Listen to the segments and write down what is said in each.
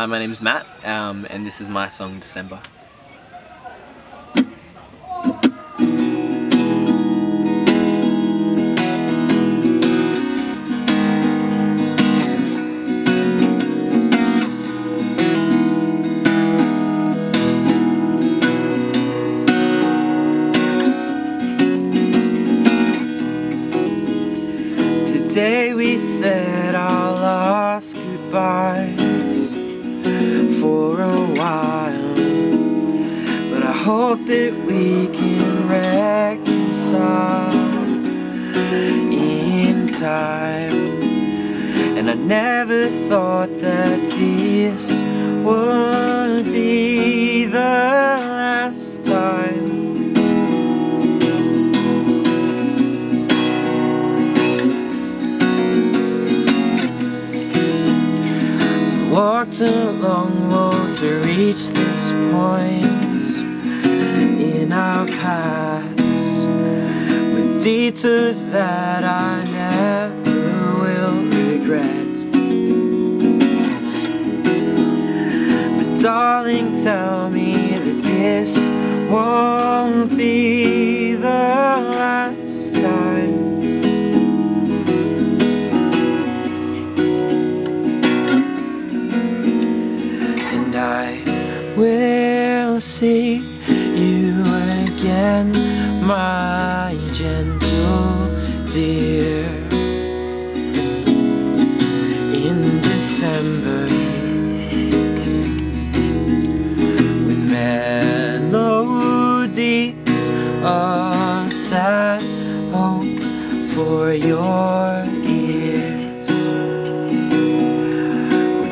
Hi, my name is Matt, um, and this is my song December. Today we said our last goodbyes for a while. But I hope that we can reconcile in time. And I never thought that this would be walked a long road to reach this point in our paths with detours that I never will regret. But darling, tell me I will see you again, my gentle dear. In December, with melodies of sad hope for your ears.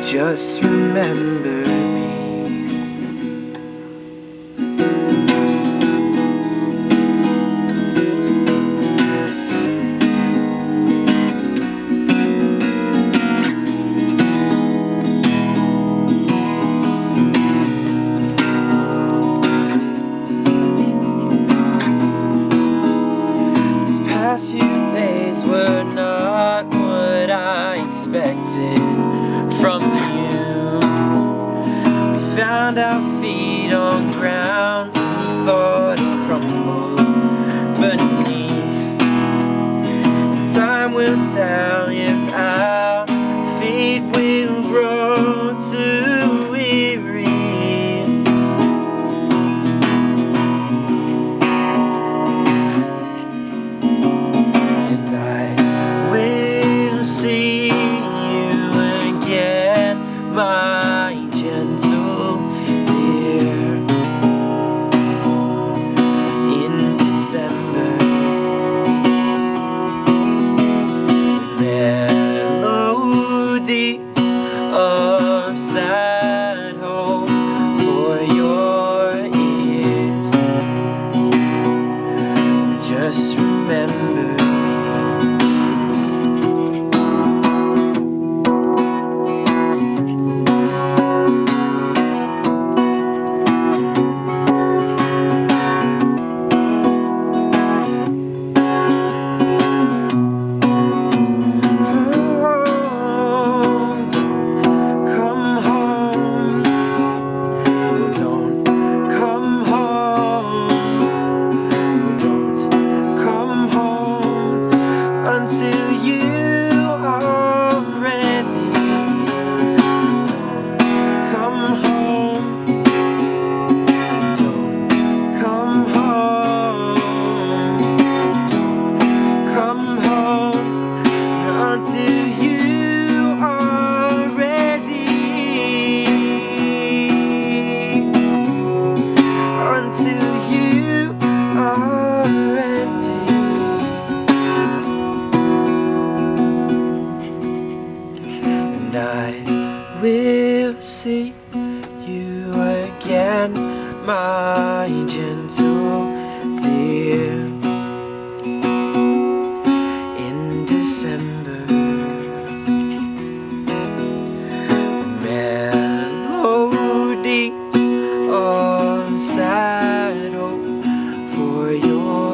Just remember expected from you. We found our feet on ground we thought my gentle dear. In December, melodies of sad hope for your ears. Just you will see you again, my gentle dear. In December, melodies of sad hope for your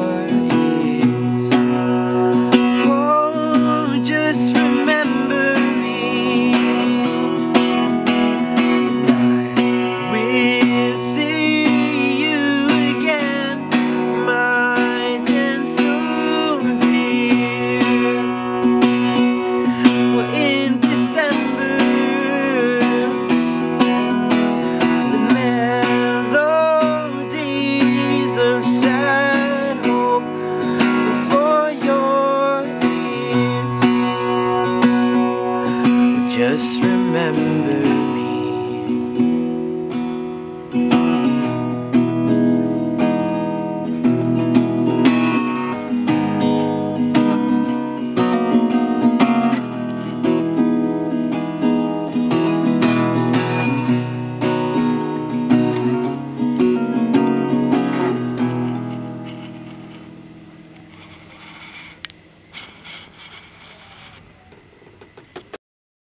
just remember.